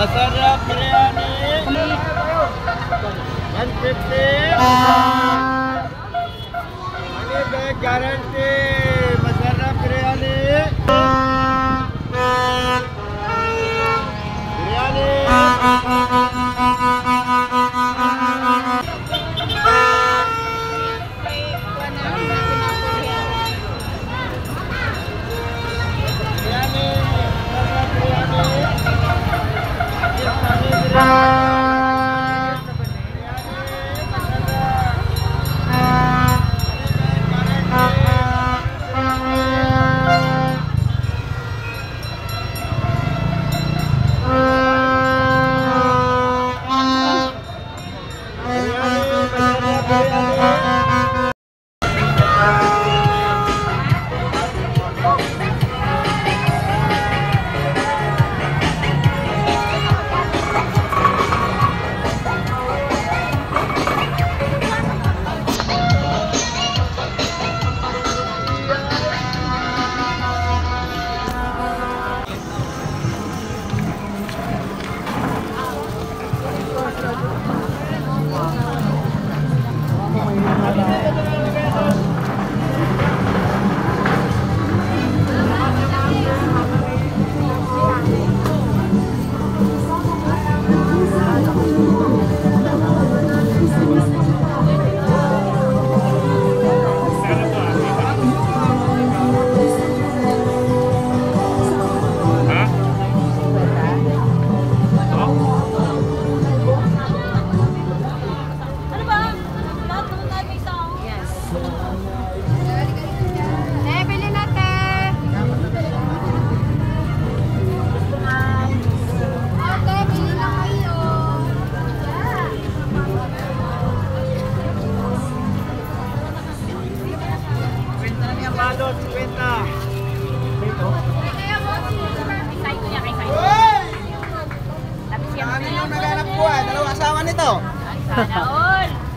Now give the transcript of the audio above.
Masarap biryani. 150. Money back guarantee. Bye. Sanaol.